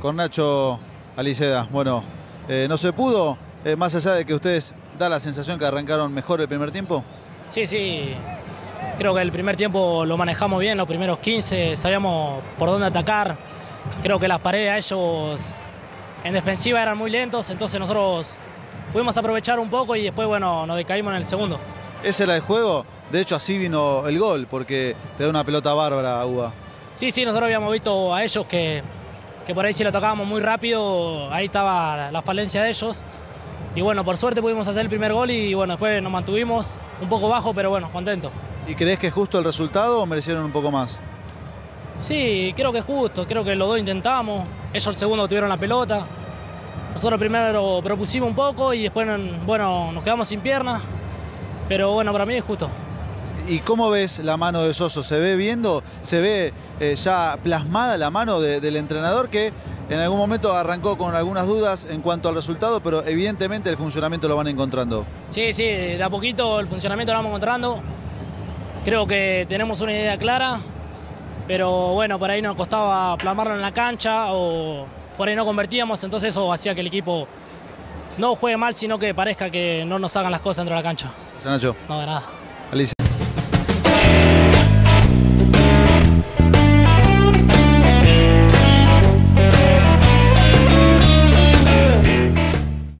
Con Nacho Aliceda. Bueno, eh, no se pudo, eh, más allá de que ustedes da la sensación que arrancaron mejor el primer tiempo. Sí, sí. Creo que el primer tiempo lo manejamos bien, los primeros 15, sabíamos por dónde atacar. Creo que las paredes a ellos en defensiva eran muy lentos, entonces nosotros pudimos aprovechar un poco y después, bueno, nos decaímos en el segundo. Ese era el juego. De hecho, así vino el gol, porque te da una pelota bárbara, Uva. Sí, sí, nosotros habíamos visto a ellos que, que por ahí si lo tocábamos muy rápido, ahí estaba la falencia de ellos. Y bueno, por suerte pudimos hacer el primer gol y bueno, después nos mantuvimos un poco bajo, pero bueno, contento. ¿Y crees que es justo el resultado o merecieron un poco más? Sí, creo que es justo, creo que los dos intentamos, ellos el segundo tuvieron la pelota, nosotros primero propusimos un poco y después, bueno, nos quedamos sin piernas, pero bueno, para mí es justo. ¿Y cómo ves la mano de Soso? ¿Se ve viendo? ¿Se ve eh, ya plasmada la mano del entrenador que en algún momento arrancó con algunas dudas en cuanto al resultado, pero evidentemente el funcionamiento lo van encontrando? Sí, sí, de a poquito el funcionamiento lo vamos encontrando. Creo que tenemos una idea clara, pero bueno, por ahí nos costaba plasmarlo en la cancha o por ahí no convertíamos, entonces eso hacía que el equipo no juegue mal, sino que parezca que no nos hagan las cosas dentro de la cancha. Nacho. No, de nada.